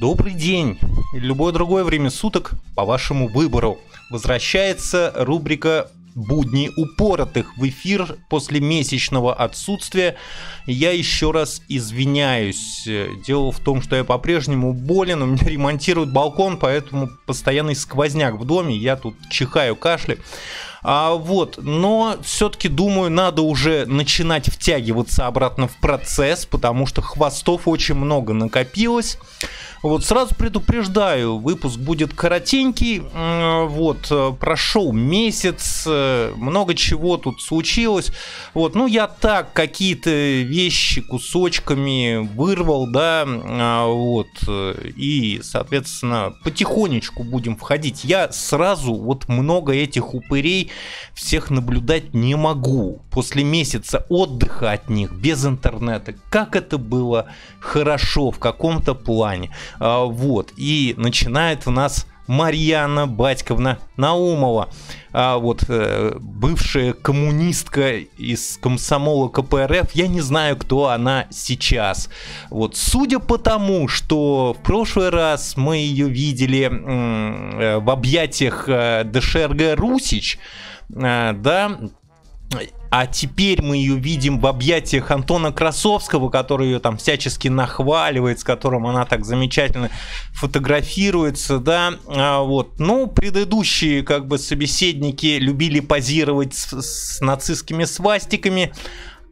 Добрый день! Любое другое время суток по вашему выбору. Возвращается рубрика будни упоротых в эфир после месячного отсутствия. Я еще раз извиняюсь. Дело в том, что я по-прежнему болен, у меня ремонтируют балкон, поэтому постоянный сквозняк в доме, я тут чихаю, кашляю. А, вот, но все-таки думаю, надо уже начинать втягиваться обратно в процесс, потому что хвостов очень много накопилось. Вот сразу предупреждаю, выпуск будет коротенький. Вот, э, прошел месяц, э, много чего тут случилось. Вот, ну я так какие-то вещи кусочками вырвал, да, а, вот, э, и, соответственно, потихонечку будем входить. Я сразу вот много этих упырей всех наблюдать не могу. После месяца отдыха от них, без интернета, как это было хорошо в каком-то плане. А, вот, и начинает у нас Марьяна Батьковна Наумова, а вот э, бывшая коммунистка из комсомола КПРФ, я не знаю, кто она сейчас. Вот, судя по тому, что в прошлый раз мы ее видели э, в объятиях э, ДШРГ Русич, э, да, а теперь мы ее видим в объятиях Антона Красовского, который ее там всячески нахваливает, с которым она так замечательно фотографируется, да, а, вот. Ну, предыдущие, как бы, собеседники любили позировать с, с нацистскими свастиками,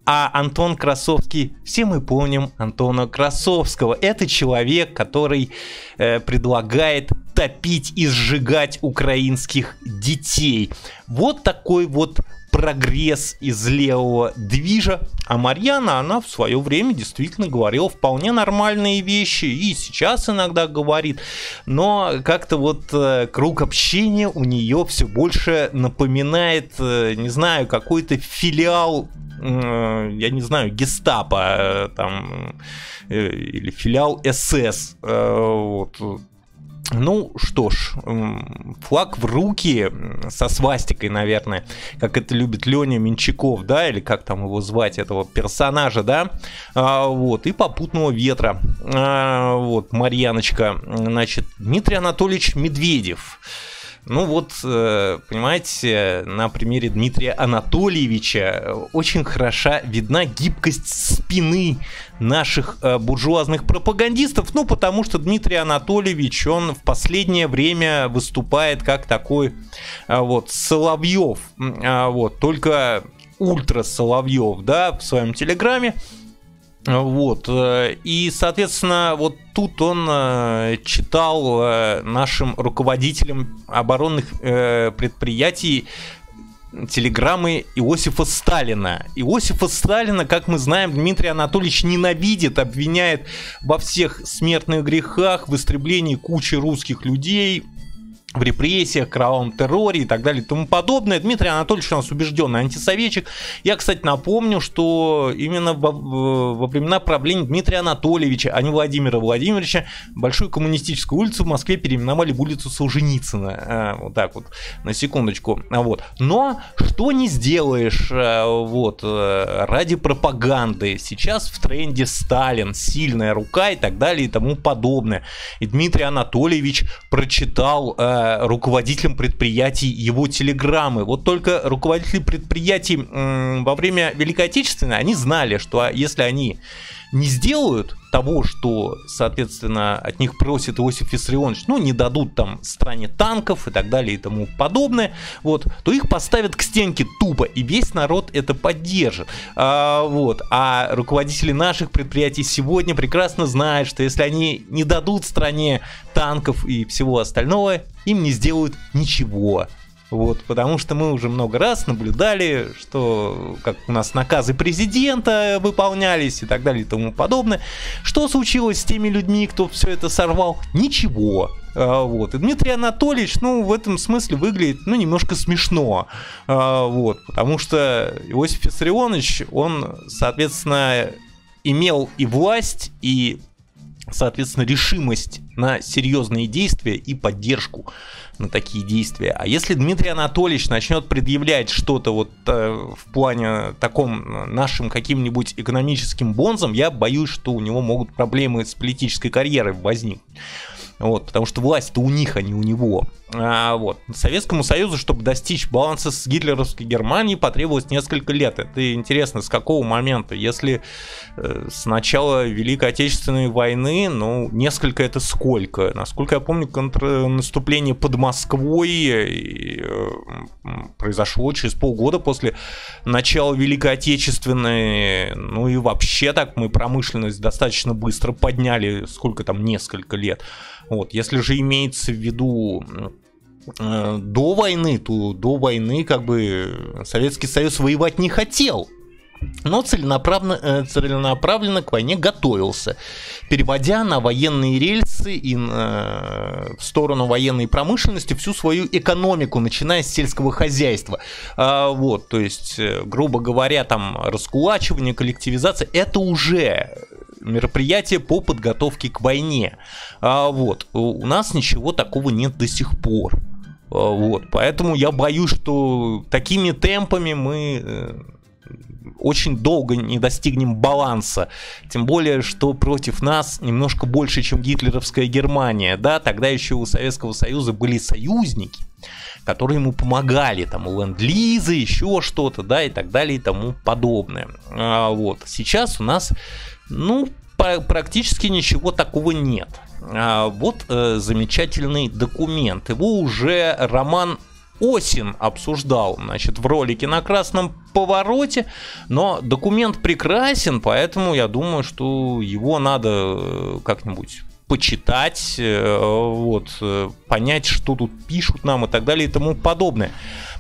а Антон Красовский, все мы помним Антона Красовского. Это человек, который э, предлагает топить и сжигать украинских детей. Вот такой вот прогресс из левого движа. А Марьяна, она в свое время действительно говорила вполне нормальные вещи и сейчас иногда говорит. Но как-то вот э, круг общения у нее все больше напоминает, э, не знаю, какой-то филиал э, я не знаю, гестапо э, там, э, или филиал СС. Вот ну что ж, флаг в руки со свастикой, наверное, как это любит Леня Менчаков, да, или как там его звать, этого персонажа, да, а, вот, и попутного ветра, а, вот, Марьяночка, значит, Дмитрий Анатольевич Медведев, ну вот, э, понимаете, на примере Дмитрия Анатольевича очень хороша видна гибкость спины наших э, буржуазных пропагандистов, ну потому что Дмитрий Анатольевич, он в последнее время выступает как такой э, вот Соловьев, вот, только ультра Соловьев, да, в своем телеграме, вот. Э, и, соответственно, вот тут он э, читал э, нашим руководителям оборонных предприятий телеграммы Иосифа Сталина. Иосифа Сталина, как мы знаем, Дмитрий Анатольевич ненавидит, обвиняет во всех смертных грехах, в истреблении кучи русских людей, в репрессиях, кровавом терроре и так далее и тому подобное. Дмитрий Анатольевич у нас убежденный антисоветчик. Я, кстати, напомню, что именно во, во времена правления Дмитрия Анатольевича, а не Владимира Владимировича, Большую коммунистическую улицу в Москве переименовали в улицу Солженицына. А, вот так вот, на секундочку. Вот. Но что не сделаешь а, вот, э, ради пропаганды. Сейчас в тренде Сталин, сильная рука и так далее и тому подобное. И Дмитрий Анатольевич прочитал а, руководителям предприятий его телеграммы. Вот только руководители предприятий во время Великой Отечественной, они знали, что если они не сделают того, что, соответственно, от них просит Иосиф Виссарионович, ну, не дадут там стране танков и так далее и тому подобное, вот, то их поставят к стенке тупо, и весь народ это поддержит. А, вот, а руководители наших предприятий сегодня прекрасно знают, что если они не дадут стране танков и всего остального, им не сделают ничего. Вот, потому что мы уже много раз наблюдали, что как у нас наказы президента выполнялись и так далее и тому подобное. Что случилось с теми людьми, кто все это сорвал? Ничего. А, вот. И Дмитрий Анатольевич, ну, в этом смысле выглядит, ну, немножко смешно. А, вот. Потому что Иосиф Виссарионович, он, соответственно, имел и власть, и соответственно, решимость на серьезные действия и поддержку на такие действия. А если Дмитрий Анатольевич начнет предъявлять что-то вот э, в плане таком нашим каким-нибудь экономическим бонзом, я боюсь, что у него могут проблемы с политической карьерой возникнуть. Вот, потому что власть-то у них, а не у него. А, вот. Советскому Союзу, чтобы достичь баланса с гитлеровской Германией, потребовалось несколько лет. Это интересно, с какого момента? Если э, с начала Великой Отечественной войны, ну, несколько это сколько? Насколько я помню, контрнаступление под Москвой э, произошло через полгода после начала Великой Отечественной. Ну и вообще так мы промышленность достаточно быстро подняли, сколько там, несколько лет. Вот, если же имеется в виду до войны, то до войны как бы Советский Союз воевать не хотел но целенаправленно, э, целенаправленно к войне готовился, переводя на военные рельсы и э, в сторону военной промышленности всю свою экономику, начиная с сельского хозяйства. А, вот, то есть, э, грубо говоря, там раскулачивание, коллективизация, это уже мероприятие по подготовке к войне. А, вот, у нас ничего такого нет до сих пор. А, вот, поэтому я боюсь, что такими темпами мы очень долго не достигнем баланса. Тем более, что против нас немножко больше, чем гитлеровская Германия. Да, тогда еще у Советского Союза были союзники, которые ему помогали, там, ленд-лизы, еще что-то, да, и так далее, и тому подобное. А, вот. Сейчас у нас, ну, практически ничего такого нет. А, вот э, замечательный документ. Его уже Роман Осин обсуждал, значит, в ролике на красном повороте, но документ прекрасен, поэтому я думаю, что его надо э, как-нибудь почитать, э, вот, понять, что тут пишут нам и так далее и тому подобное.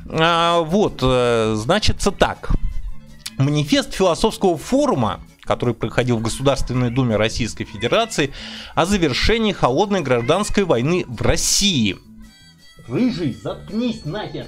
А, вот, значится так. Манифест философского форума который проходил в Государственной Думе Российской Федерации, о завершении холодной гражданской войны в России – Рыжий, заткнись нахер.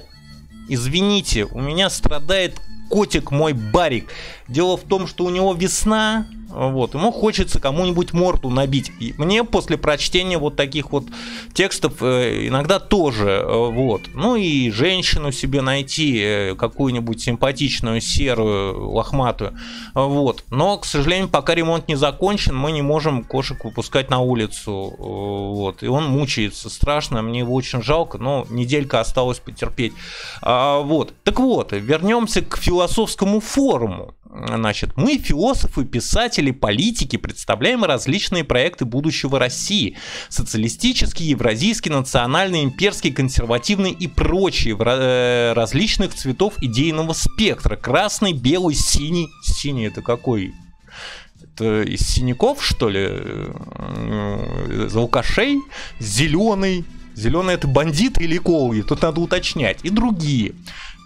Извините, у меня страдает котик мой Барик. Дело в том, что у него весна, вот, ему хочется кому-нибудь морду набить. И мне после прочтения вот таких вот текстов э, иногда тоже, э, вот. Ну и женщину себе найти, э, какую-нибудь симпатичную, серую, лохматую, вот. Но, к сожалению, пока ремонт не закончен, мы не можем кошек выпускать на улицу, вот. И он мучается страшно, мне его очень жалко, но неделька осталось потерпеть. А, вот. Так вот, вернемся к философскому форуму. Значит, мы, философы, писатели, политики, представляем различные проекты будущего России. Социалистический, евразийский, национальный, имперский, консервативный и прочие э, различных цветов идейного спектра. Красный, белый, синий. Синий это какой? Это из синяков, что ли? Э, за алкашей? Зеленый. Зеленый это бандиты или колги? Тут надо уточнять. И другие.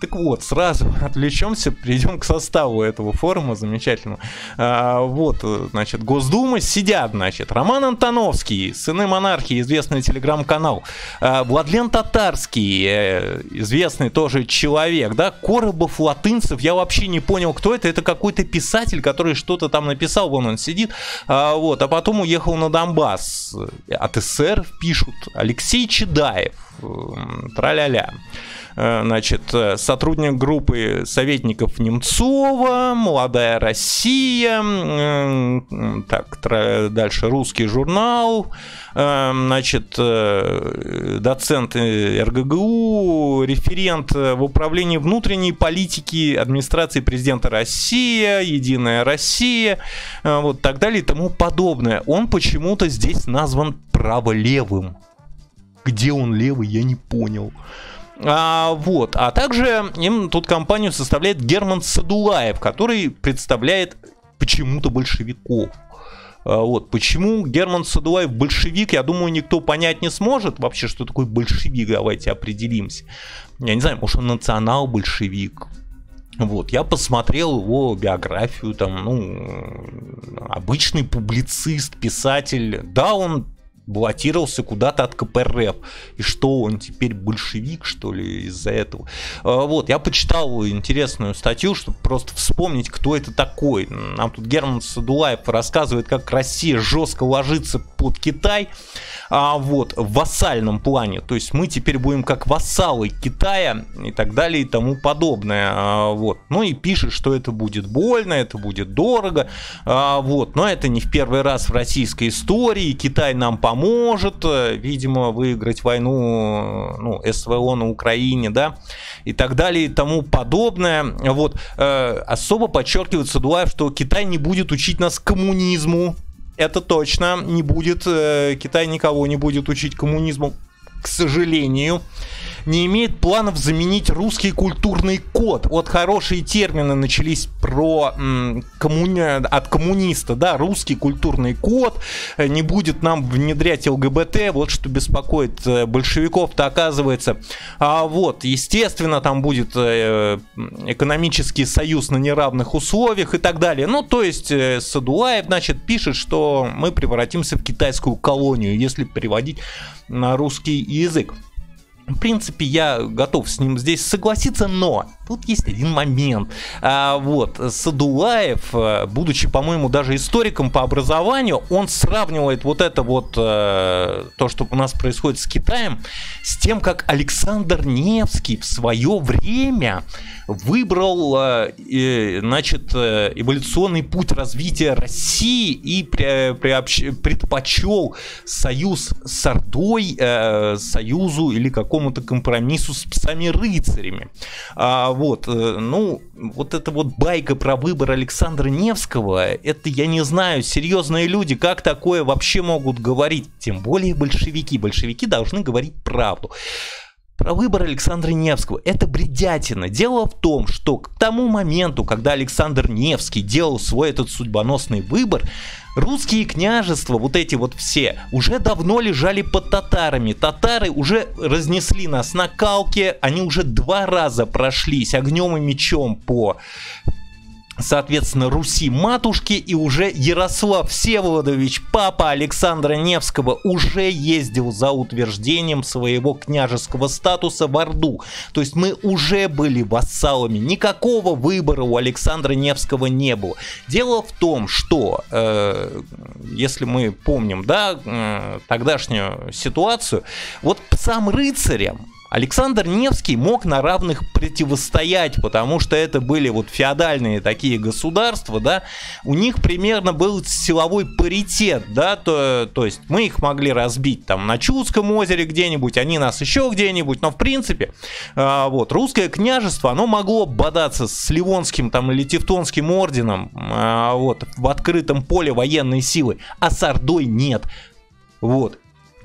Так вот, сразу отвлечемся, перейдем к составу этого форума замечательного. А, вот, значит, Госдума сидят, значит, Роман Антоновский, сыны монархии, известный телеграм-канал, а, Владлен Татарский, э, известный тоже человек, да, Коробов, Латынцев, я вообще не понял, кто это, это какой-то писатель, который что-то там написал, вон он сидит, а, вот, а потом уехал на Донбасс, от СССР пишут, Алексей Чедаев, тра-ля-ля. Э, значит, э, сотрудник группы советников Немцова, «Молодая Россия», так, дальше «Русский журнал», э, значит, доцент РГГУ, референт в управлении внутренней политики администрации президента России, Единая Россия, вот так далее и тому подобное. Он почему-то здесь назван право-левым. Где он левый, я не понял. А, вот. А также им тут компанию составляет Герман Садулаев, который представляет почему-то большевиков. А, вот. Почему Герман Садулаев большевик, я думаю, никто понять не сможет. Вообще, что такое большевик, давайте определимся. Я не знаю, может он национал-большевик. Вот, я посмотрел его биографию, там, ну, обычный публицист, писатель. Да, он баллотировался куда-то от КПРФ. И что, он теперь большевик, что ли, из-за этого? А, вот, я почитал интересную статью, чтобы просто вспомнить, кто это такой. Нам тут Герман Садулаев рассказывает, как Россия жестко ложится под Китай а, вот, в вассальном плане. То есть мы теперь будем как вассалы Китая и так далее и тому подобное. А, вот. Ну и пишет, что это будет больно, это будет дорого. А, вот. Но это не в первый раз в российской истории. Китай нам поможет, э, видимо, выиграть войну ну, СВО на Украине, да, и так далее и тому подобное. Вот. Э, особо подчеркивает Садуаев, что Китай не будет учить нас коммунизму, это точно не будет, э, Китай никого не будет учить коммунизму, к сожалению не имеет планов заменить русский культурный код. Вот хорошие термины начались про м, коммуни... от коммуниста, да, русский культурный код, э, не будет нам внедрять ЛГБТ, вот что беспокоит э, большевиков-то оказывается. А вот, естественно, там будет э, экономический союз на неравных условиях и так далее. Ну, то есть Садулаев, значит, пишет, что мы превратимся в китайскую колонию, если переводить на русский язык. В принципе, я готов с ним здесь согласиться, но тут есть один момент. А, вот, Садулаев, э, будучи, по-моему, даже историком по образованию, он сравнивает вот это вот, э, то, что у нас происходит с Китаем, с тем, как Александр Невский в свое время выбрал, э, значит, эволюционный путь развития России и предпочел союз с Ордой союзу или какому-то компромиссу с псами-рыцарями. А, вот, ну, вот эта вот байка про выбор Александра Невского, это, я не знаю, серьезные люди, как такое вообще могут говорить? Тем более большевики. Большевики должны говорить правду. Про выбор Александра Невского. Это бредятина. Дело в том, что к тому моменту, когда Александр Невский делал свой этот судьбоносный выбор, русские княжества, вот эти вот все, уже давно лежали под татарами. Татары уже разнесли нас на калке, они уже два раза прошлись огнем и мечом по соответственно, Руси матушки, и уже Ярослав Всеволодович, папа Александра Невского, уже ездил за утверждением своего княжеского статуса в Орду. То есть мы уже были вассалами, никакого выбора у Александра Невского не было. Дело в том, что, э, если мы помним, да, э, тогдашнюю ситуацию, вот сам рыцарям Александр Невский мог на равных противостоять, потому что это были вот феодальные такие государства, да, у них примерно был силовой паритет, да, то, то есть мы их могли разбить там на Чудском озере где-нибудь, они нас еще где-нибудь, но в принципе, э, вот, русское княжество, оно могло бодаться с Ливонским там или Тевтонским орденом, э, вот, в открытом поле военной силы, а с Ордой нет. Вот.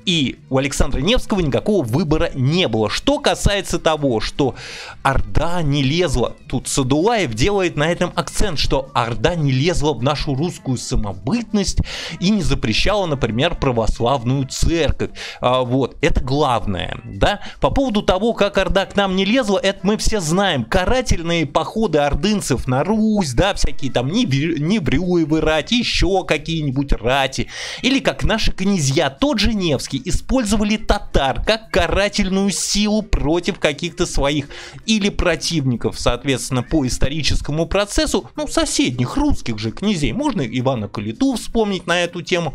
И у Александра Невского никакого выбора не было. Что касается того, что Орда не лезла, тут Садулаев делает на этом акцент, что Орда не лезла в нашу русскую самобытность и не запрещала, например, православную церковь. А, вот, это главное, да. По поводу того, как Орда к нам не лезла, это мы все знаем. Карательные походы ордынцев на Русь, да, всякие там Неврюевы рати, еще какие-нибудь рати. Или как наши князья, тот же Невский использовали татар как карательную силу против каких-то своих или противников, соответственно, по историческому процессу, ну, соседних русских же князей. Можно Ивана Калиту вспомнить на эту тему.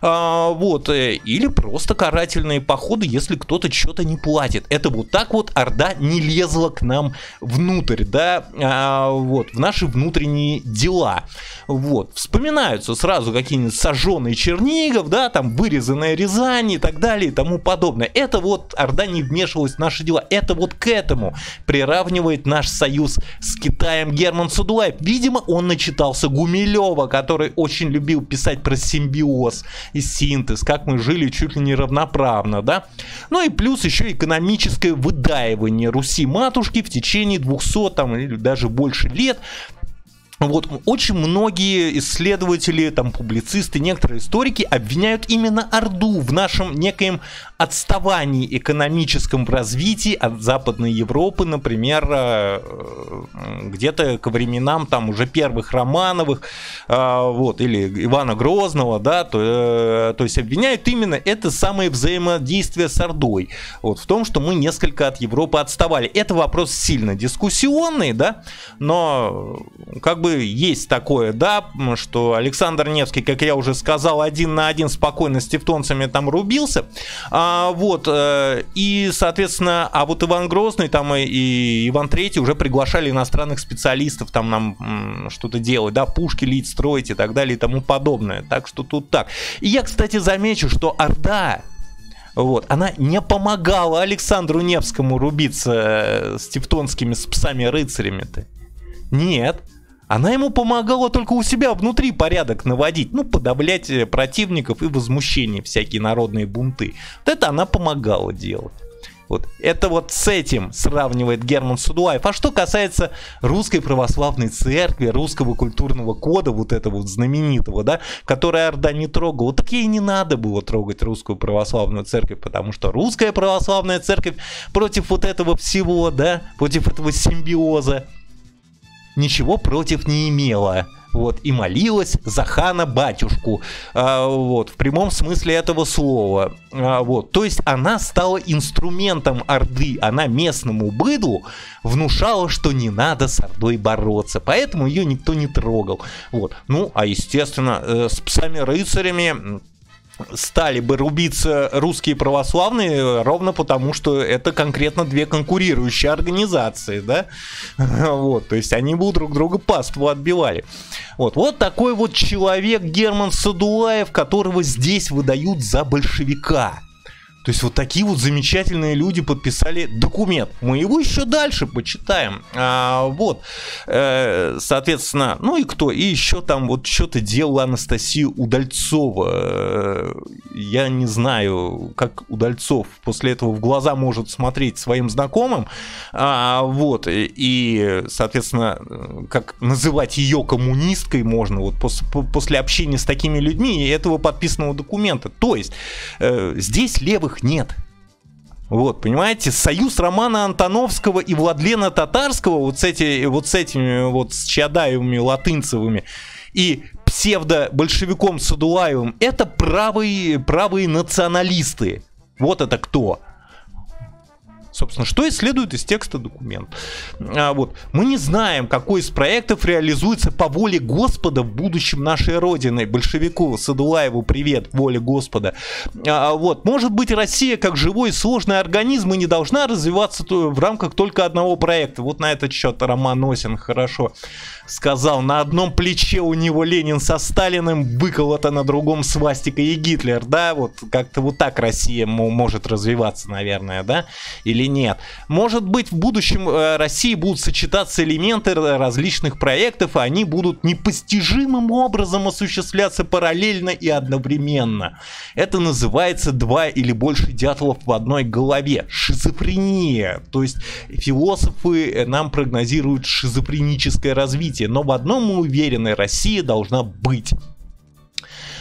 А, вот. Э, или просто карательные походы, если кто-то что-то не платит. Это вот так вот Орда не лезла к нам внутрь, да, а, вот, в наши внутренние дела. Вот. Вспоминаются сразу какие-нибудь сожженные Чернигов, да, там вырезанная Рязань и так далее и тому подобное. Это вот Орда не вмешивалась в наши дела. Это вот к этому приравнивает наш союз с Китаем Герман Судулаев. Видимо, он начитался Гумилева, который очень любил писать про симбиоз и синтез, как мы жили чуть ли не равноправно, да? Ну и плюс еще экономическое выдаивание Руси-матушки в течение 200 там, или даже больше лет вот очень многие исследователи, там, публицисты, некоторые историки обвиняют именно Орду в нашем некоем отставании экономическом развитии от Западной Европы, например, э, где-то ко временам там уже первых Романовых, э, вот, или Ивана Грозного, да, то, э, то есть обвиняют именно это самое взаимодействие с Ордой, вот, в том, что мы несколько от Европы отставали. Это вопрос сильно дискуссионный, да, но как бы есть такое, да, что Александр Невский, как я уже сказал, один на один спокойно с тевтонцами там рубился, а, вот, э, и, соответственно, а вот Иван Грозный там и, и Иван Третий уже приглашали иностранных специалистов там нам что-то делать, да, пушки лить, строить и так далее и тому подобное. Так что тут так. И я, кстати, замечу, что Орда вот, она не помогала Александру Невскому рубиться э, с тевтонскими с псами-рыцарями-то. Нет. Она ему помогала только у себя внутри порядок наводить, ну, подавлять э, противников и возмущения, всякие народные бунты. Вот это она помогала делать. Вот. Это вот с этим сравнивает Герман Судуаев. А что касается русской православной церкви, русского культурного кода, вот этого вот знаменитого, да, который Орда не трогала, так ей не надо было трогать русскую православную церковь, потому что русская православная церковь против вот этого всего, да, против этого симбиоза, ничего против не имела. Вот, и молилась за хана батюшку, а, вот, в прямом смысле этого слова. А, вот, то есть она стала инструментом Орды, она местному быду внушала, что не надо с Ордой бороться, поэтому ее никто не трогал. Вот, ну, а естественно, э, с псами-рыцарями стали бы рубиться русские православные ровно потому, что это конкретно две конкурирующие организации, да, вот, то есть они бы друг друга паству отбивали. Вот, вот такой вот человек Герман Садулаев, которого здесь выдают за большевика. То есть вот такие вот замечательные люди подписали документ. Мы его еще дальше почитаем. А, вот, э, соответственно, ну и кто? И еще там вот что-то делала Анастасия Удальцова. Э, я не знаю, как Удальцов после этого в глаза может смотреть своим знакомым. А, вот, и, соответственно, как называть ее коммунисткой можно вот после, после общения с такими людьми и этого подписанного документа. То есть э, здесь левых нет. Вот, понимаете, союз Романа Антоновского и Владлена Татарского, вот с, эти, вот с этими вот с Чадаевыми, Латынцевыми, и псевдо-большевиком Садулаевым, это правые, правые националисты. Вот это кто? Собственно, что и следует из текста документа. А, вот. Мы не знаем, какой из проектов реализуется по воле Господа в будущем нашей Родины. Большевику Садулаеву привет, воле Господа. А, вот. Может быть, Россия как живой и сложный организм и не должна развиваться в рамках только одного проекта. Вот на этот счет Роман Осин хорошо сказал. На одном плече у него Ленин со Сталиным, выколото на другом свастика и Гитлер. Да, вот как-то вот так Россия может развиваться, наверное, да? Или нет. Может быть, в будущем э, России будут сочетаться элементы различных проектов, и они будут непостижимым образом осуществляться параллельно и одновременно. Это называется два или больше дятлов в одной голове. Шизофрения. То есть философы э, нам прогнозируют шизофреническое развитие. Но в одном мы уверены, Россия должна быть.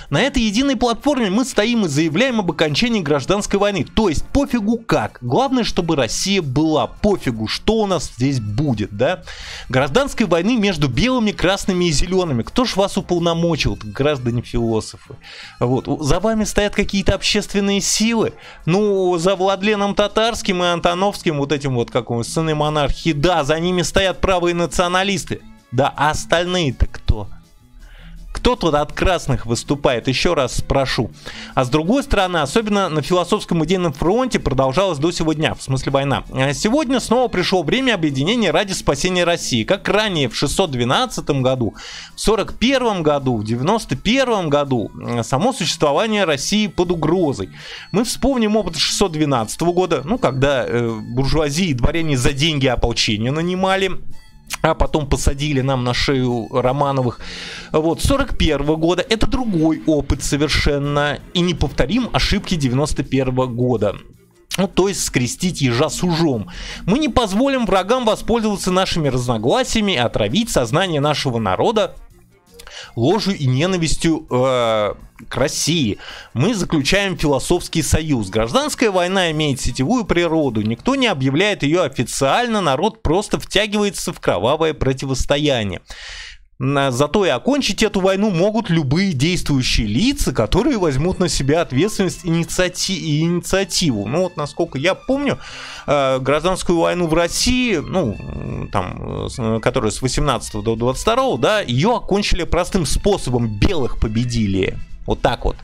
На этой единой платформе мы стоим и заявляем об окончании гражданской войны. То есть пофигу как. Главное, чтобы Россия была. Пофигу, что у нас здесь будет, да? Гражданской войны между белыми, красными и зелеными. Кто ж вас уполномочил, граждане философы? Вот. За вами стоят какие-то общественные силы. Ну, за Владленом Татарским и Антоновским, вот этим вот, как он, сыны монархии, да, за ними стоят правые националисты. Да, а остальные-то кто? Кто тут от красных выступает, еще раз спрошу. А с другой стороны, особенно на философском идейном фронте продолжалась до сегодня, в смысле война. А сегодня снова пришло время объединения ради спасения России. Как ранее в 612 году, в 41 году, в 91 году само существование России под угрозой. Мы вспомним опыт 612 года, ну, когда э, буржуазии и дворяне за деньги ополчения нанимали а потом посадили нам на шею Романовых. Вот, 41 -го года. Это другой опыт совершенно. И не повторим ошибки 91 -го года. ну, то есть скрестить ежа с ужом. Мы не позволим врагам воспользоваться нашими разногласиями и отравить сознание нашего народа ложью и ненавистью э, к России. Мы заключаем философский союз. Гражданская война имеет сетевую природу. Никто не объявляет ее официально, народ просто втягивается в кровавое противостояние. Зато и окончить эту войну могут любые действующие лица, которые возьмут на себя ответственность инициати и инициативу. Ну вот, насколько я помню, э, гражданскую войну в России, ну, там, которая с 18 до 22, да, ее окончили простым способом. Белых победили. Вот так вот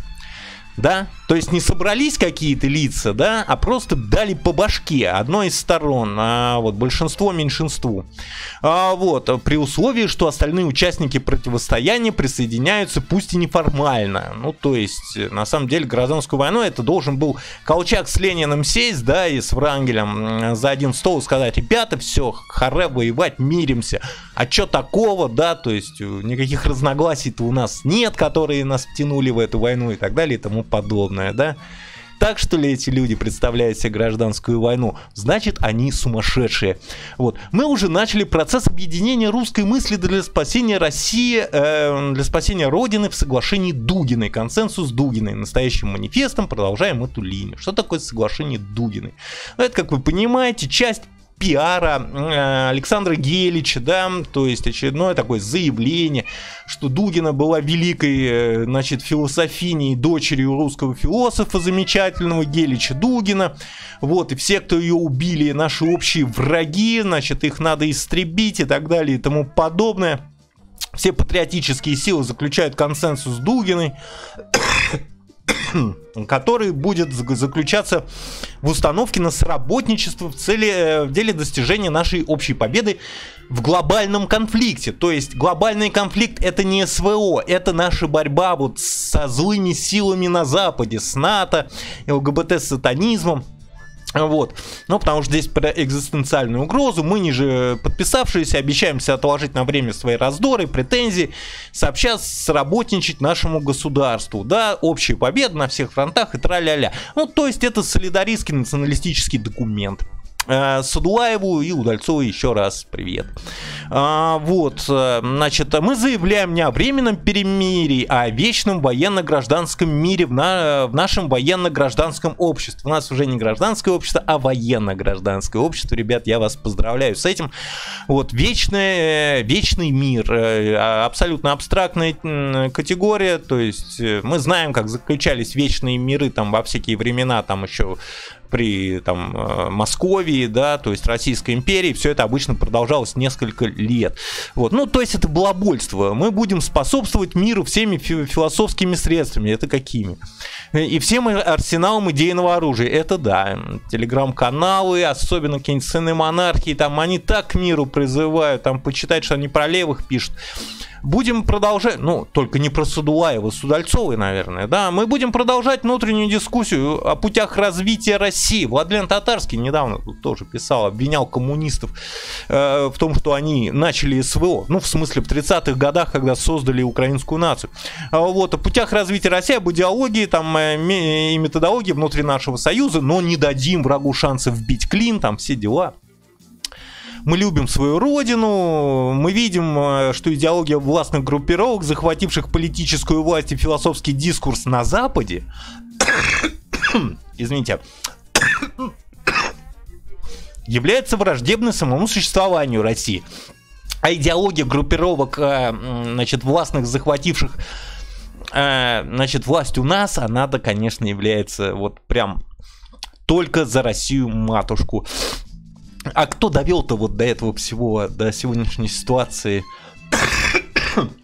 да, то есть не собрались какие-то лица, да, а просто дали по башке одной из сторон, а вот большинство меньшинству. А вот, при условии, что остальные участники противостояния присоединяются, пусть и неформально. Ну, то есть, на самом деле, гражданскую войну это должен был Колчак с Лениным сесть, да, и с Врангелем за один стол сказать, ребята, все, харе воевать, миримся. А что такого, да, то есть, никаких разногласий-то у нас нет, которые нас втянули в эту войну и так далее и тому подобное, да? Так что ли эти люди представляют себе гражданскую войну? Значит, они сумасшедшие. Вот. Мы уже начали процесс объединения русской мысли для спасения России, э, для спасения Родины в соглашении Дугиной. Консенсус Дугиной. Настоящим манифестом продолжаем эту линию. Что такое соглашение Дугиной? Ну, это, как вы понимаете, часть пиара Александра Гелича, да, то есть очередное такое заявление, что Дугина была великой, э, значит, философиней, дочерью русского философа замечательного Гелича Дугина, вот, и все, кто ее убили, наши общие враги, значит, их надо истребить и так далее и тому подобное. Все патриотические силы заключают консенсус Дугиной. который будет заключаться в установке на сработничество в, цели, э, в деле достижения нашей общей победы в глобальном конфликте. То есть глобальный конфликт это не СВО, это наша борьба вот со злыми силами на Западе, с НАТО, ЛГБТ-сатанизмом. Вот. Ну, потому что здесь про экзистенциальную угрозу. Мы, ниже подписавшиеся, обещаемся отложить на время свои раздоры, претензии, сообща сработничать нашему государству. Да, общая победа на всех фронтах и тра-ля-ля. Ну, то есть это солидаристский националистический документ. Э, Садулаеву и Удальцову еще раз привет. А, вот, э, значит, мы заявляем не о временном перемирии, а о вечном военно-гражданском мире в, на, в нашем военно-гражданском обществе. У нас уже не гражданское общество, а военно-гражданское общество. Ребят, я вас поздравляю с этим. Вот, вечный, вечный мир, э, а, абсолютно абстрактная категория, то есть мы знаем, как заключались вечные миры там во всякие времена, там еще при там, э, Московии, да, то есть Российской империи, все это обычно продолжалось несколько лет. Вот. Ну, то есть это балабольство. Мы будем способствовать миру всеми философскими средствами. Это какими? И всем арсеналом идейного оружия. Это да. Телеграм-каналы, особенно какие-нибудь сыны монархии, там они так к миру призывают, там почитать, что они про левых пишут. Будем продолжать, ну, только не про Садулаева, с Удальцовой, наверное, да, мы будем продолжать внутреннюю дискуссию о путях развития России. Владлен Татарский недавно тут тоже писал, обвинял коммунистов э, в том, что они начали СВО, ну, в смысле, в 30-х годах, когда создали украинскую нацию. А вот, о путях развития России, об идеологии там, э, и методологии внутри нашего союза, но не дадим врагу шанса вбить клин, там, все дела мы любим свою родину, мы видим, э, что идеология властных группировок, захвативших политическую власть и философский дискурс на Западе, извините, является враждебной самому существованию России. А идеология группировок, э, значит, властных, захвативших э, значит, власть у нас, она, да, конечно, является вот прям только за Россию матушку. А кто довел-то вот до этого всего, до сегодняшней ситуации?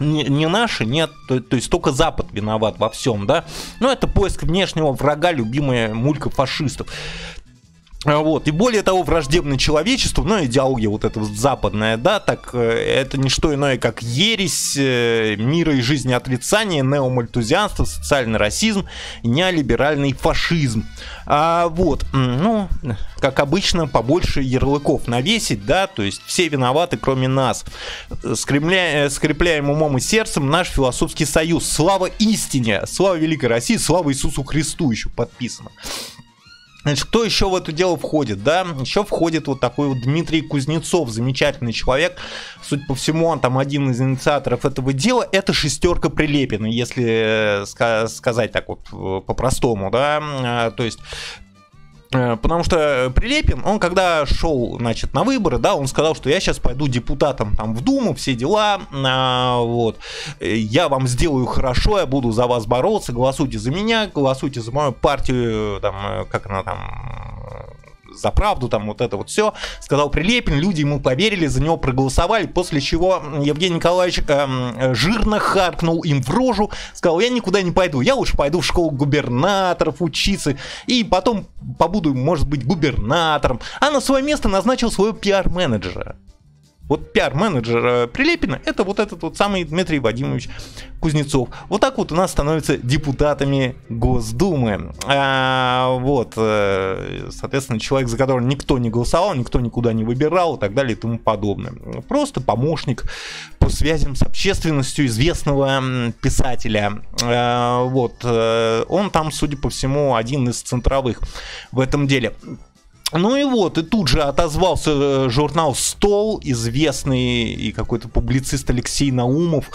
не, не наши, нет, то, то есть только Запад виноват во всем, да. Но это поиск внешнего врага, любимая мулька фашистов. А, вот. И более того, враждебное человечеству, ну, идеология вот эта западная, да, так э, это не что иное, как ересь э, мира и жизни отрицание, неомальтузианство, социальный расизм, неолиберальный фашизм. А, вот, ну, как обычно, побольше ярлыков навесить, да, то есть все виноваты, кроме нас. Скрепляем, скрепляем умом и сердцем наш философский союз. Слава истине, слава Великой России, слава Иисусу Христу еще подписано. Значит, кто еще в это дело входит, да? Еще входит вот такой вот Дмитрий Кузнецов, замечательный человек. Судя по всему, он там один из инициаторов этого дела. Это шестерка Прилепина, если э, сказать так вот э, по-простому, да? А, то есть Э, потому что Прилепин, он когда шел, значит, на выборы, да, он сказал, что я сейчас пойду депутатом там в Думу, все дела, а, вот, я вам сделаю хорошо, я буду за вас бороться, голосуйте за меня, голосуйте за мою партию, там, э, как она там, за правду, там вот это вот все, сказал Прилепин, люди ему поверили, за него проголосовали, после чего Евгений Николаевич э, жирно харкнул им в рожу, сказал, я никуда не пойду, я лучше пойду в школу губернаторов учиться, и потом побуду, может быть, губернатором, а на свое место назначил своего пиар-менеджера. Вот пиар-менеджер э, Прилепина это вот этот вот самый Дмитрий Вадимович Кузнецов. Вот так вот у нас становятся депутатами Госдумы. А, вот, э, соответственно, человек, за которого никто не голосовал, никто никуда не выбирал и так далее и тому подобное. Просто помощник по связям с общественностью известного писателя. А, вот, он там, судя по всему, один из центровых в этом деле. Ну и вот, и тут же отозвался э, журнал «Стол», известный и какой-то публицист Алексей Наумов.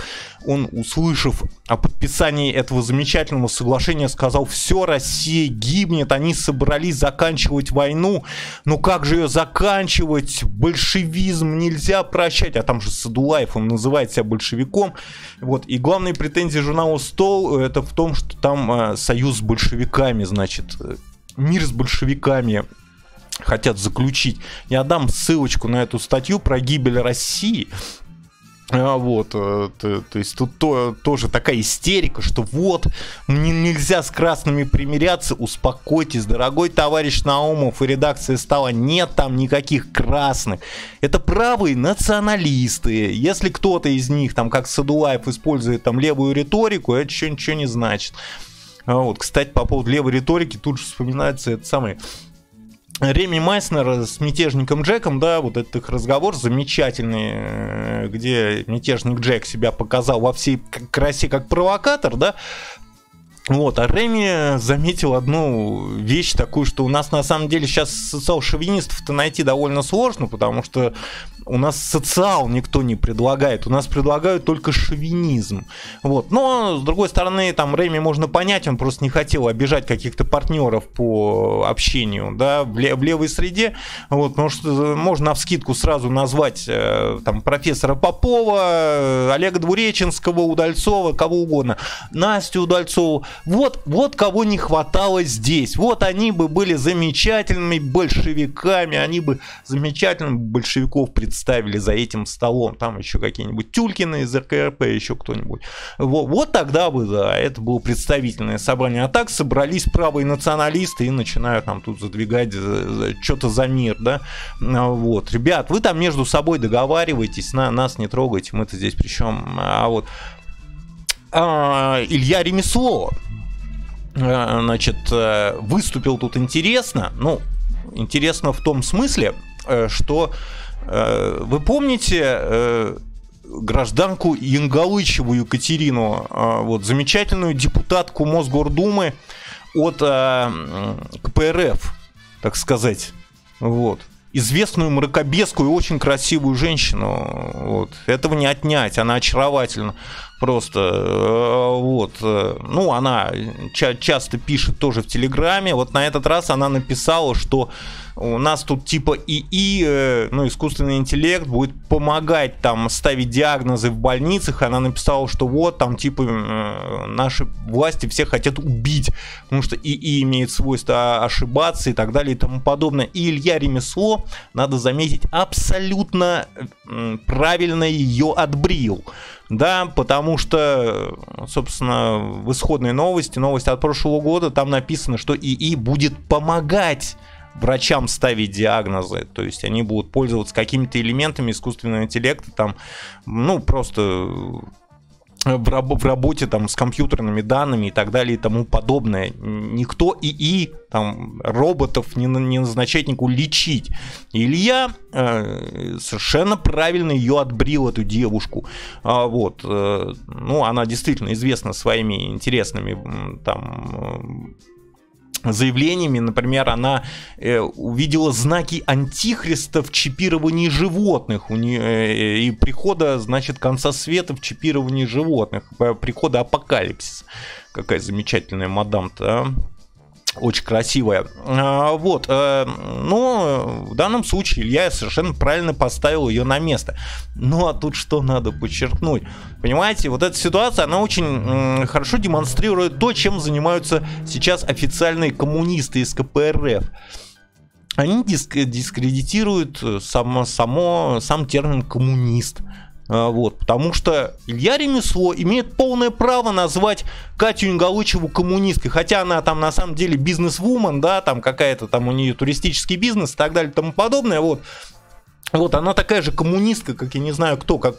Он, услышав о подписании этого замечательного соглашения, сказал, все, Россия гибнет, они собрались заканчивать войну. Ну как же ее заканчивать? Большевизм нельзя прощать. А там же Садулаев, он называет себя большевиком. Вот. И главные претензии журнала «Стол» это в том, что там э, союз с большевиками, значит, э, мир с большевиками хотят заключить. Я дам ссылочку на эту статью про гибель России. А, вот, то, э, то есть тут то, тоже такая истерика, что вот, мне нельзя с красными примиряться, успокойтесь, дорогой товарищ Наумов, и редакция стала, нет там никаких красных. Это правые националисты. Если кто-то из них, там, как Садулаев, использует там левую риторику, это еще ничего не значит. А вот, кстати, по поводу левой риторики, тут же вспоминается это самое Реми Майснер с мятежником Джеком, да, вот этот их разговор замечательный, э, где мятежник Джек себя показал во всей красе как провокатор, да, вот, а Реми заметил одну вещь такую, что у нас на самом деле сейчас социал-шовинистов-то найти довольно сложно, потому что у нас социал никто не предлагает, у нас предлагают только шовинизм. Вот. Но, с другой стороны, там Рэми можно понять, он просто не хотел обижать каких-то партнеров по общению, да, в, в левой среде, вот, потому что можно в скидку сразу назвать э, там профессора Попова, Олега Двуреченского, Удальцова, кого угодно, Настю Удальцову, вот, вот кого не хватало здесь, вот они бы были замечательными большевиками, они бы замечательных большевиков представили за этим столом, там еще какие-нибудь Тюлькины из РКРП, еще кто-нибудь. Вот, вот тогда бы, да, это было представительное собрание. А так собрались правые националисты и начинают нам тут задвигать что-то за мир, да. А вот, ребят, вы там между собой договариваетесь, на, нас не трогайте, мы-то здесь причем. А вот а, Илья Ремесло, а, значит, э, выступил тут интересно, ну, интересно в том смысле, э, что Э, вы помните э, гражданку Янгалычеву Екатерину, э, вот, замечательную депутатку Мосгордумы от КПРФ, так сказать. Вот известную мракобесскую и очень красивую женщину. Вот. Этого не отнять, она очаровательна просто. Вот. Ну, она ча- часто пишет тоже в Телеграме. Вот на этот раз она написала, что у нас тут типа ИИ, э, ну, искусственный интеллект будет помогать там ставить диагнозы в больницах. Она написала, что вот там типа э, наши власти все хотят убить, потому что ИИ имеет свойство ошибаться и так далее и тому подобное. И Илья Ремесло, надо заметить, абсолютно правильно ее отбрил. Да, потому что, собственно, в исходной новости, новость от прошлого года, там написано, что ИИ будет помогать врачам ставить диагнозы, то есть они будут пользоваться какими-то элементами искусственного интеллекта, там, ну, просто в, раб- в работе там с компьютерными данными и так далее и тому подобное. Никто ИИ, там, роботов не, не назначает никуда лечить. Илья э, совершенно правильно ее отбрил, эту девушку. А, вот, э, ну, она действительно известна своими интересными там заявлениями, например, она э, увидела знаки антихриста в чипировании животных у нее, э, и прихода, значит, конца света в чипировании животных, э, прихода апокалипсиса. Какая замечательная мадам-то, а? Очень красивая. А, вот, э, но в данном случае Илья совершенно правильно поставил ее на место. Ну а тут что надо подчеркнуть? Понимаете, вот эта ситуация, она очень хорошо демонстрирует то, чем занимаются сейчас официальные коммунисты из КПРФ. Они диск дискредитируют само, само, сам термин коммунист. А, вот, потому что Илья Ремесло имеет полное право назвать Катю Ингалычеву коммунисткой, хотя она там на самом деле бизнес-вумен, да, там какая-то там у нее туристический бизнес и так далее и тому подобное, вот. Вот, она такая же коммунистка, как я не знаю кто, как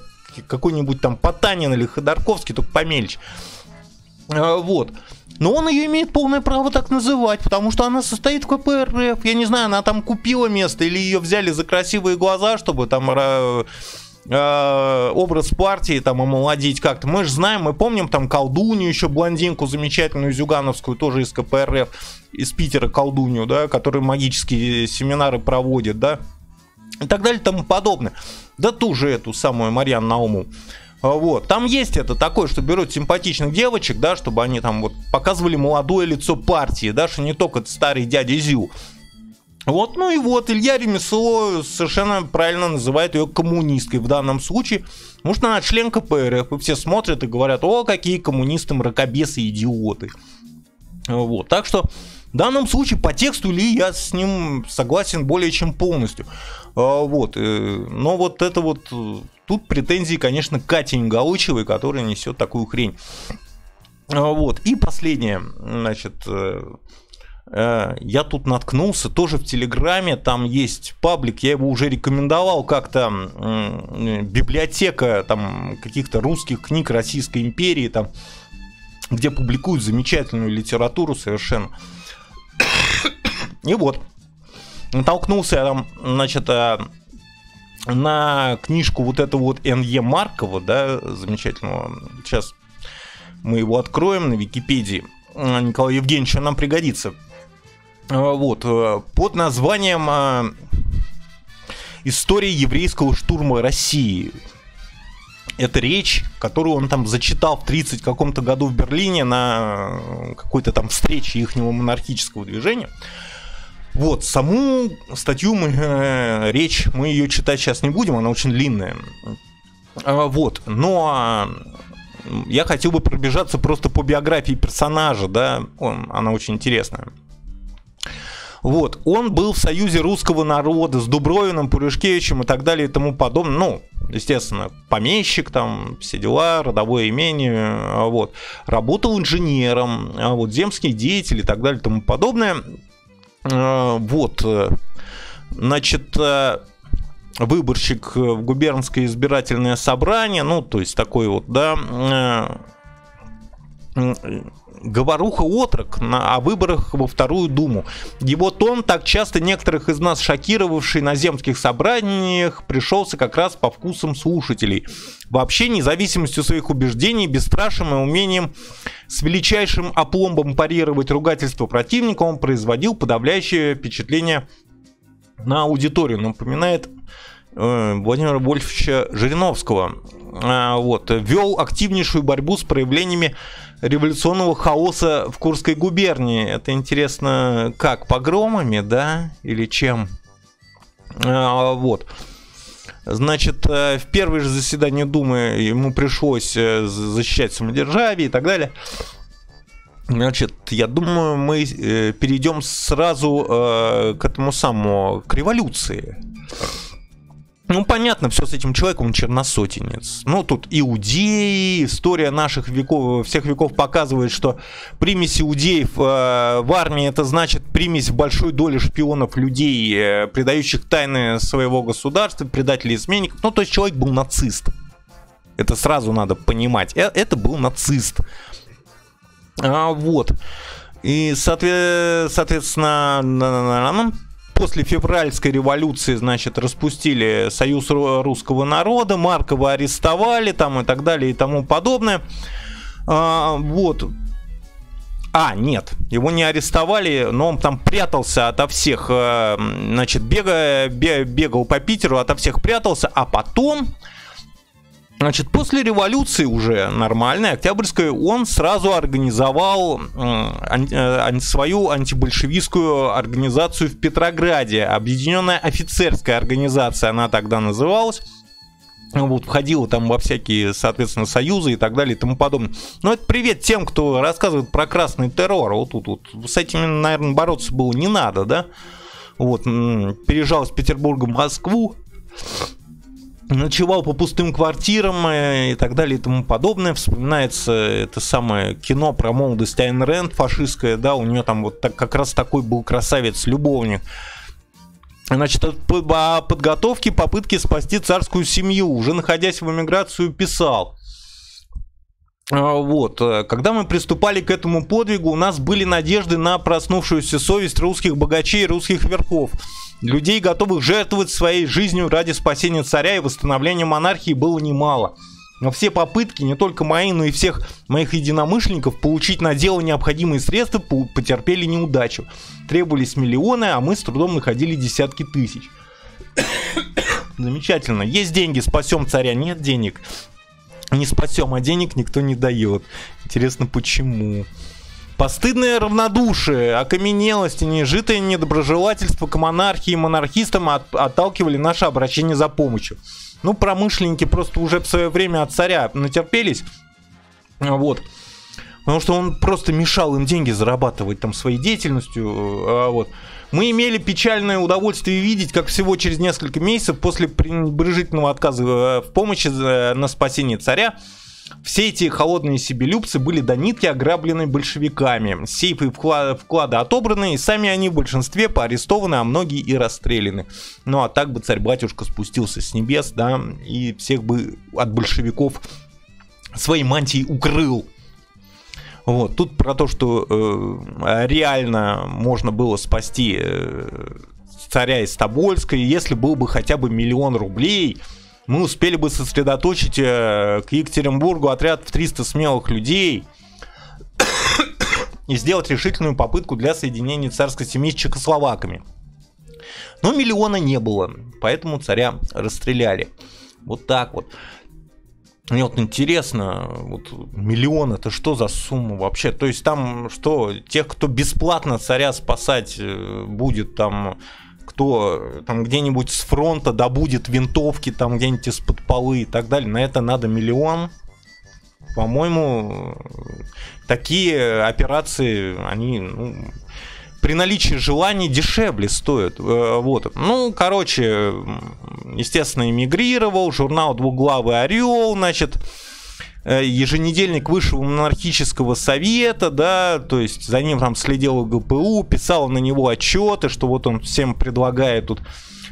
какой-нибудь там Потанин или Ходорковский, только помельче. А, вот. Но он ее имеет полное право так называть, потому что она состоит в КПРФ. Я не знаю, она там купила место или ее взяли за красивые глаза, чтобы там э, образ партии там омолодить как-то. Мы же знаем, мы помним там колдунью еще блондинку замечательную Зюгановскую, тоже из КПРФ, из Питера колдунью, да, который магические семинары проводит, да, и так далее и тому подобное. Да ту же эту самую Марьяну Науму. Вот. Там есть это такое, что берут симпатичных девочек, да, чтобы они там вот показывали молодое лицо партии, да, что не только старый дядя Зю. Вот, ну и вот, Илья Ремесло совершенно правильно называет ее коммунисткой в данном случае. Потому что она член КПРФ, и все смотрят и говорят, о, какие коммунисты, мракобесы, идиоты. Вот, так что в данном случае по тексту Ильи я с ним согласен более чем полностью. А, вот, э, но вот это вот, э, тут претензии, конечно, Кате Ингаучевой, которая несет такую хрень. А, вот, и последнее, значит, Э, я тут наткнулся тоже в Телеграме, там есть паблик, я его уже рекомендовал как-то, библиотека там каких-то русских книг Российской империи, там, где публикуют замечательную литературу совершенно. И вот, натолкнулся я там, значит, э, на книжку вот этого вот Н.Е. Маркова, да, замечательного. Сейчас мы его откроем на Википедии. Николай Евгеньевич, он нам пригодится Э, вот, э, под названием э, «История еврейского штурма России». Это речь, которую он там зачитал в 30 каком-то году в Берлине на какой-то там встрече ихнего монархического движения. Вот, саму статью мы, э, речь, мы ее читать сейчас не будем, она очень длинная. Э, вот, но я хотел бы пробежаться просто по биографии персонажа, да, он, она очень интересная. Вот, он был в союзе русского народа с Дубровиным, Пуришкевичем и так далее и тому подобное. Ну, естественно, помещик, там, все дела, родовое имение, а вот. Работал инженером, а вот, земский деятель и так далее и тому подобное. А, вот, значит, выборщик в губернское избирательное собрание, ну, то есть такой вот, да, говоруха отрок на, о выборах во вторую думу. Его тон, так часто некоторых из нас шокировавший на земских собраниях, пришелся как раз по вкусам слушателей. Вообще, независимостью своих убеждений, бесстрашным и умением с величайшим опломбом парировать ругательство противника, он производил подавляющее впечатление на аудиторию. Напоминает э, Владимира Вольфовича Жириновского. А, вот, вел активнейшую борьбу с проявлениями революционного хаоса в Курской губернии. Это интересно, как, погромами, да, или чем? А, вот. Значит, э, в первое же заседание Думы ему пришлось э, защищать самодержавие и так далее. Значит, я думаю, мы э, перейдем сразу к этому самому, к революции. Ну, понятно, все с этим человеком, он черносотенец. Ну, тут иудеи, история наших веков, всех веков показывает, что примесь иудеев э, в армии, это значит примесь большой доле шпионов людей, э, предающих тайны своего государства, предателей изменников. Ну, то есть человек был нацист. Это сразу надо понимать. Э, это был нацист. А, вот. И, соответственно, после февральской революции, значит, распустили Союз русского народа, Маркова арестовали там и так далее и тому подобное. А, вот. А, нет, его не арестовали, но он там прятался ото всех, э, значит, бега, бегал по Питеру, ото всех прятался, а потом, значит, после революции уже нормальной, Октябрьской, он сразу организовал э, свою антибольшевистскую организацию в Петрограде, Объединенная офицерская организация она тогда называлась, вот, входила там во всякие, соответственно, союзы и так далее и тому подобное. Но это привет тем, кто рассказывает про красный террор. Вот тут вот с этими, наверное, бороться было не надо, да? Вот, переезжал из Петербурга в Москву, ночевал по пустым квартирам э, и так далее и тому подобное. Вспоминается это самое кино про молодость Айн Рэнд фашистское, да, у нее там вот так, как раз такой был красавец-любовник. Значит, о подготовке попытки спасти царскую семью, уже находясь в эмиграцию, писал. А, вот, э, когда мы приступали к этому подвигу, у нас были надежды на проснувшуюся совесть русских богачей и русских верхов. Людей, готовых жертвовать своей жизнью ради спасения царя и восстановления монархии, было немало. Но все попытки, не только мои, но и всех моих единомышленников, получить на дело необходимые средства потерпели неудачу. Требовались миллионы, а мы с трудом находили десятки тысяч. Замечательно. Есть деньги, спасем царя. Нет денег. Не спасем, а денег никто не дает. Интересно, почему? Постыдное равнодушие, окаменелость и нежитое недоброжелательство к монархии и монархистам от, отталкивали наше обращение за помощью. Ну, промышленники просто уже в свое время от царя натерпелись. Вот. Потому что он просто мешал им деньги зарабатывать там своей деятельностью. А, вот. Мы имели печальное удовольствие видеть, как всего через несколько месяцев после пренебрежительного отказа э, в помощи э, на спасение царя все эти холодные себелюбцы были до нитки ограблены большевиками. Сейфы и вклады отобраны, и сами они в большинстве поарестованы, а многие и расстреляны. Ну а так бы царь-батюшка спустился с небес, да, и всех бы от большевиков своей мантией укрыл. Вот, тут про то, что э, реально можно было спасти э, царя из Тобольска, если был бы хотя бы миллион рублей, мы успели бы сосредоточить э, к Екатеринбургу отряд в 300 смелых людей и сделать решительную попытку для соединения царской семьи с чехословаками. Но миллиона не было, поэтому царя расстреляли. Вот так вот. Мне вот интересно, вот миллион это что за сумма вообще? То есть там что, тех, кто бесплатно царя спасать э, будет, там кто там где-нибудь с фронта добудет винтовки там где-нибудь из-под полы и так далее. На это надо миллион. По-моему, такие операции, они ну, при наличии желаний дешевле стоят. Э, вот. Ну, короче, естественно, эмигрировал, журнал «Двуглавый орел», значит, Э, еженедельник высшего монархического совета, да, то есть за ним там следил ГПУ, писал на него отчеты, что вот он всем предлагает тут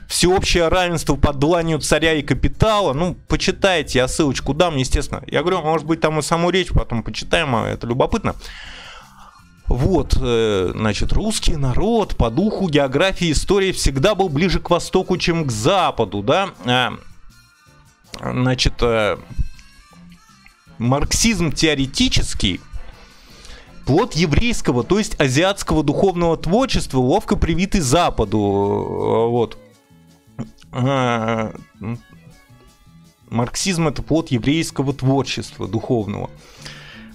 всеобщее равенство под дланью царя и капитала. Ну, почитайте, я ссылочку дам, естественно. Я говорю, может быть, там и саму речь потом почитаем, а это любопытно. Вот, э, значит, русский народ по духу географии истории всегда был ближе к востоку, чем к западу, да. А, значит, э, марксизм теоретический плод еврейского, то есть азиатского духовного творчества, ловко привитый Западу. Вот. А, марксизм это плод еврейского творчества духовного.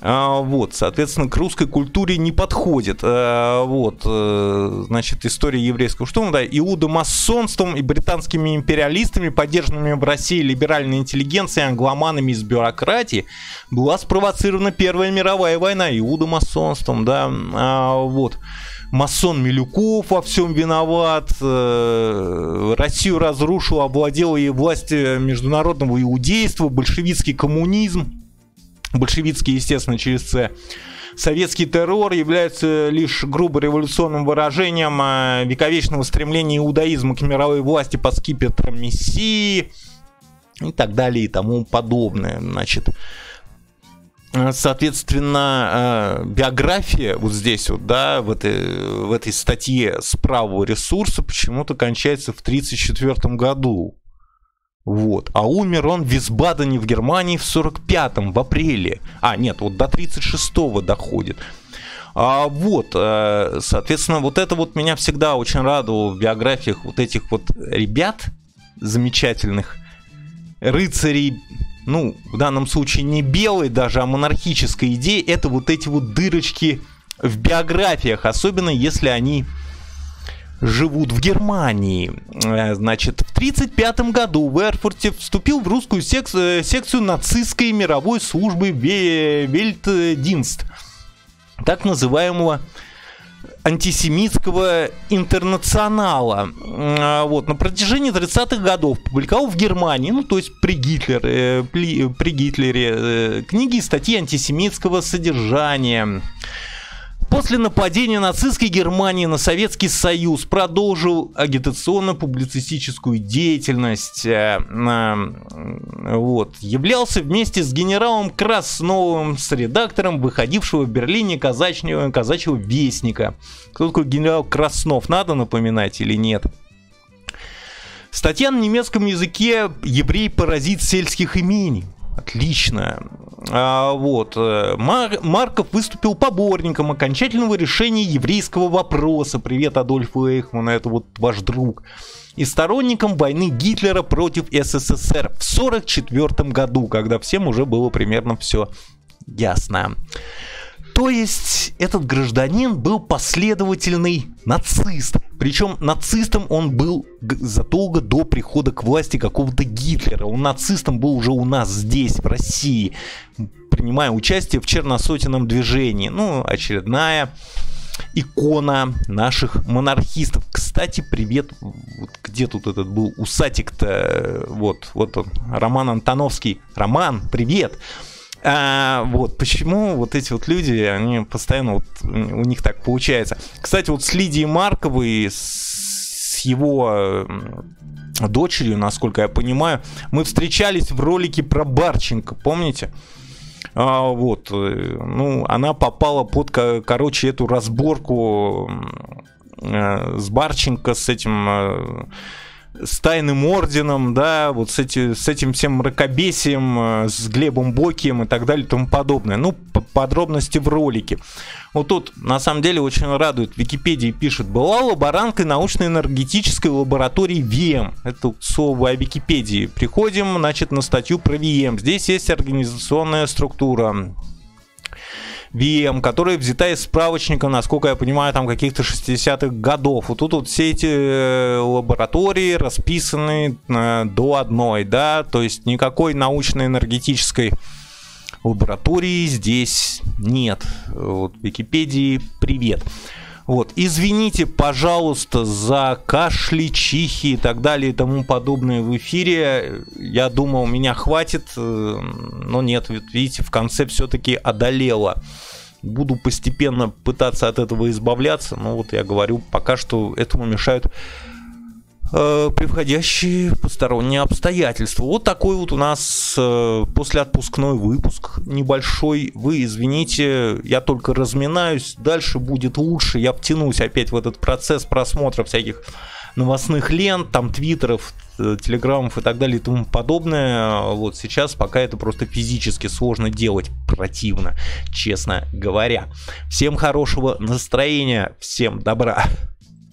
А, вот, соответственно, к русской культуре не подходит. А, вот, э, значит, история еврейского штурма, да, иудомасонством и британскими империалистами, поддержанными в России либеральной интеллигенцией, англоманами из бюрократии, была спровоцирована Первая мировая война иудомасонством, да, а, вот масон Милюков во всем виноват, э, Россию разрушил, овладела ей власть международного иудейства, большевистский коммунизм большевистский, естественно, через С. Советский террор является лишь грубо революционным выражением а, вековечного стремления иудаизма к мировой власти под скипетром Мессии и так далее и тому подобное. Значит, соответственно, а, биография вот здесь вот, да, в этой, в этой статье с ресурса почему-то кончается в 1934 году. Вот. А умер он в Висбадене в Германии в 45-м, в апреле. А, нет, вот до 36-го доходит. А вот, э, соответственно, вот это вот меня всегда очень радовало в биографиях вот этих вот ребят замечательных, рыцарей, ну, в данном случае не белой даже, а монархической идеи, это вот эти вот дырочки в биографиях, особенно если они живут в Германии. Э, значит, в 1935 году в Эрфурте вступил в русскую сек- э, секцию нацистской мировой службы Вельтдинст, так называемого антисемитского интернационала. А, вот, на протяжении 30-х годов публиковал в Германии, ну, то есть при, Гитлер, э, при, при Гитлере, э, книги и статьи антисемитского содержания. После нападения нацистской Германии на Советский Союз продолжил агитационно-публицистическую деятельность. Э, вот. Являлся вместе с генералом Красновым, с редактором выходившего в Берлине казачьего, казачьего вестника. Кто такой генерал Краснов, надо напоминать или нет? Статья на немецком языке «Еврей-паразит сельских имений». Отлично. А, вот. Э, Мар- Марков выступил поборником окончательного решения еврейского вопроса. Привет, Адольф Эйхман, это вот ваш друг. И сторонником войны Гитлера против СССР в 1944 году, когда всем уже было примерно все ясно. То есть этот гражданин был последовательный нацист. Причем нацистом он был задолго до прихода к власти какого-то Гитлера. Он нацистом был уже у нас здесь, в России, принимая участие в черносотенном движении. Ну, очередная икона наших монархистов. Кстати, привет, вот где тут этот был усатик-то, вот, вот он, Роман Антоновский. Роман, привет! А, вот почему вот эти вот люди, они постоянно вот у них так получается. Кстати, вот с Лидией Марковой, с его дочерью, насколько я понимаю, мы встречались в ролике про Барченко, помните? А, вот, э, ну, она попала под, короче, эту разборку э, с Барченко, с этим э, с тайным орденом, да, вот с, эти, с этим всем мракобесием, э, с Глебом Бокием и так далее и тому подобное. Ну, подробности в ролике. Вот тут, на самом деле, очень радует. В Википедии пишет, была лаборанткой научно-энергетической лаборатории ВИЭМ. Это слово о Википедии. Приходим, значит, на статью про ВИЭМ. Здесь есть организационная структура VM, которая взята из справочника, насколько я понимаю, там каких-то 60-х годов. Вот тут вот все эти э, лаборатории расписаны э, до одной, да, то есть никакой научно-энергетической лаборатории здесь нет. Вот Википедии привет. Вот, извините, пожалуйста, за кашли, чихи и так далее и тому подобное в эфире. Я думал, меня хватит, э, но нет, видите, в конце все-таки одолело. Буду постепенно пытаться от этого избавляться, но вот я говорю, пока что этому мешают превходящие посторонние обстоятельства. Вот такой вот у нас э, послеотпускной выпуск небольшой. Вы извините, я только разминаюсь, дальше будет лучше. Я втянусь опять в этот процесс просмотра всяких новостных лент, там твиттеров, э, телеграммов и так далее и тому подобное. Вот сейчас пока это просто физически сложно делать, противно, честно говоря. Всем хорошего настроения, всем добра.